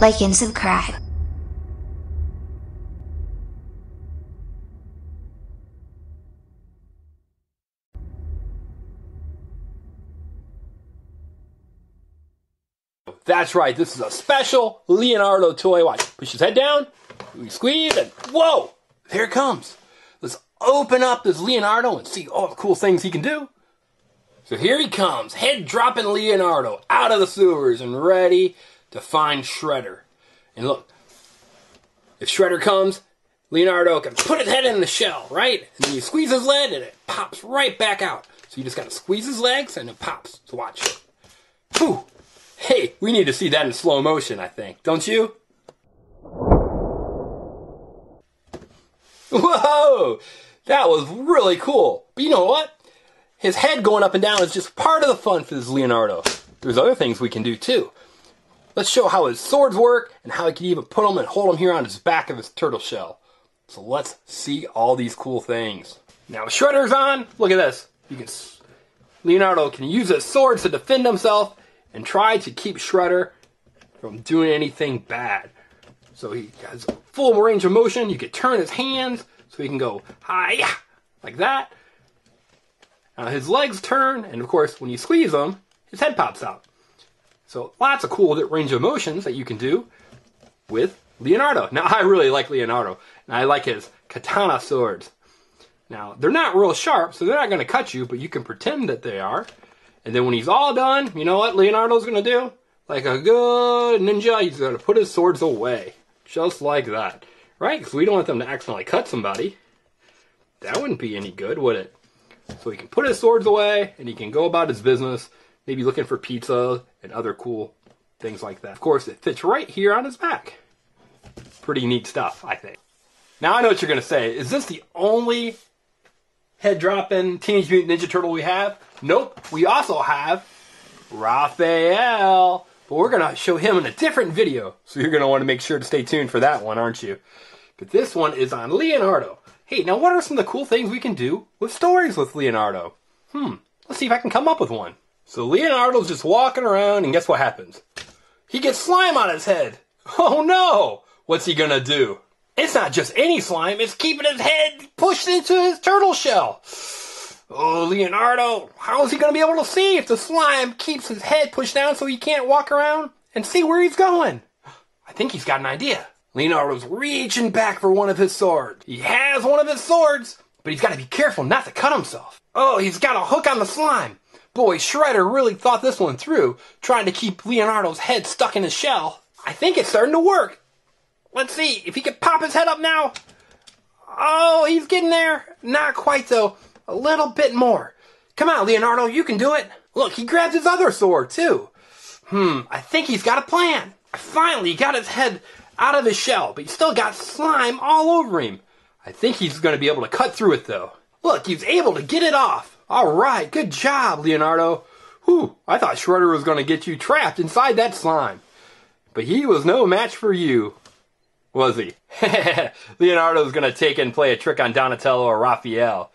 like and subscribe. That's right, this is a special Leonardo toy. Watch, push his head down, we squeeze, and whoa, here it comes. Let's open up this Leonardo and see all the cool things he can do. So here he comes, head dropping Leonardo out of the sewers and ready to find Shredder. And look, if Shredder comes, Leonardo can put his head in the shell, right? And then you squeeze his leg and it pops right back out. So you just gotta squeeze his legs and it pops. So watch. Whew. Hey, we need to see that in slow motion, I think. Don't you? Whoa! That was really cool. But you know what? His head going up and down is just part of the fun for this Leonardo. There's other things we can do too. Let's show how his swords work and how he can even put them and hold them here on his back of his turtle shell. So let's see all these cool things. Now Shredder's on. Look at this. You can Leonardo can use his swords to defend himself and try to keep Shredder from doing anything bad. So he has full range of motion. You can turn his hands so he can go hi like that. Now his legs turn, and of course, when you squeeze them, his head pops out. So lots of cool range of motions that you can do with Leonardo. Now I really like Leonardo, and I like his katana swords. Now they're not real sharp, so they're not going to cut you, but you can pretend that they are. And then when he's all done, you know what Leonardo's going to do? Like a good ninja, he's going to put his swords away. Just like that. Right? Because we don't want them to accidentally cut somebody. That wouldn't be any good, would it? So he can put his swords away and he can go about his business, maybe looking for pizza and other cool things like that. Of course, it fits right here on his back. Pretty neat stuff, I think. Now I know what you're going to say. Is this the only head dropping Teenage Mutant Ninja Turtle we have? Nope. We also have Raphael. But we're going to show him in a different video. So you're going to want to make sure to stay tuned for that one, aren't you? But this one is on Leonardo. Hey, now what are some of the cool things we can do with stories with Leonardo? Hmm, let's see if I can come up with one. So Leonardo's just walking around, and guess what happens? He gets slime on his head. Oh no! What's he gonna do? It's not just any slime, it's keeping his head pushed into his turtle shell. Oh, Leonardo, how is he to be able to see if the slime keeps his head pushed down so he can't walk around and see where he's going? I think he's got an idea. Leonardo's reaching back for one of his swords. He has one of his swords, but he's got to be careful not to cut himself. Oh, he's got a hook on the slime. Boy, Shredder really thought this one through, trying to keep Leonardo's head stuck in his shell. I think it's starting to work. Let's see if he can pop his head up now. Oh, he's getting there. Not quite though. A little bit more. Come on, Leonardo, you can do it. Look, he grabbed his other sword, too. Hmm, I think he's got a plan. Finally, he got his head out of his shell, but he's still got slime all over him. I think he's going to be able to cut through it, though. Look, he's able to get it off. All right, good job, Leonardo. Whew, I thought Shredder was going to get you trapped inside that slime. But he was no match for you, was he? Leonardo's going to take and play a trick on Donatello or Raphael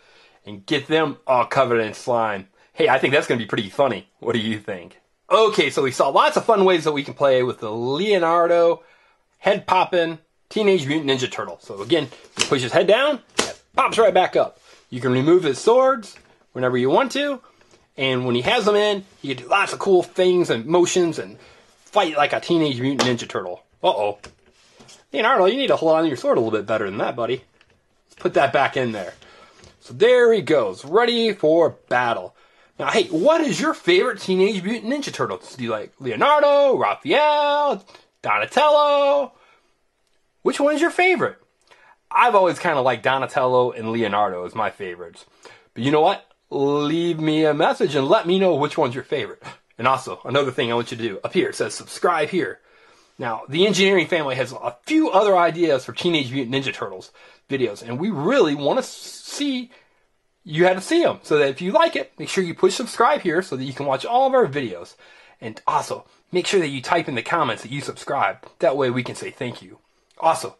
and get them all covered in slime. Hey, I think that's going to be pretty funny. What do you think? Okay, so we saw lots of fun ways that we can play with the Leonardo head popping Teenage Mutant Ninja Turtle. So again, push his head down, pops right back up. You can remove his swords whenever you want to, and when he has them in, he can do lots of cool things and motions and fight like a Teenage Mutant Ninja Turtle. Uh-oh. Leonardo, you need to hold on to your sword a little bit better than that, buddy. Let's put that back in there. So there he goes, ready for battle. Now, hey, what is your favorite Teenage Mutant Ninja Turtles? Do you like Leonardo, Raphael, Donatello? Which one is your favorite? I've always kind of liked Donatello and Leonardo as my favorites. But you know what? Leave me a message and let me know which one's your favorite. And also, another thing I want you to do up here, it says subscribe here. Now, the engineering family has a few other ideas for Teenage Mutant Ninja Turtles videos, and we really want to see you had to see them. So that if you like it, make sure you push subscribe here so that you can watch all of our videos. And also, make sure that you type in the comments that you subscribe. That way we can say thank you. Also,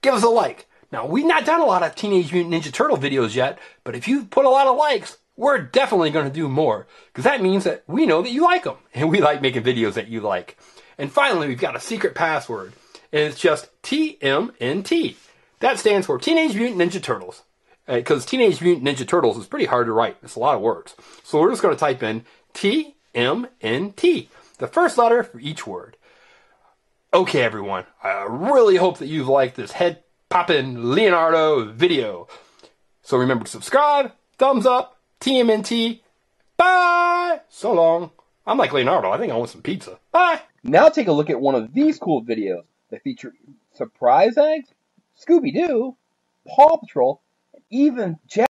give us a like. Now, we've not done a lot of Teenage Mutant Ninja Turtle videos yet, but if you put a lot of likes, we're definitely going to do more because that means that we know that you like them and we like making videos that you like. And finally, we've got a secret password and it's just TMNT. That stands for Teenage Mutant Ninja Turtles because uh, Teenage Mutant Ninja Turtles is pretty hard to write. It's a lot of words. So we're just going to type in TMNT, the first letter for each word. Okay, everyone, I really hope that you've liked this head popping Leonardo video. So remember to subscribe, thumbs up, TMNT. Bye! So long. I'm like Leonardo. I think I want some pizza. Bye! Now take a look at one of these cool videos that feature surprise eggs, Scooby Doo, Paw Patrol, and even Jack.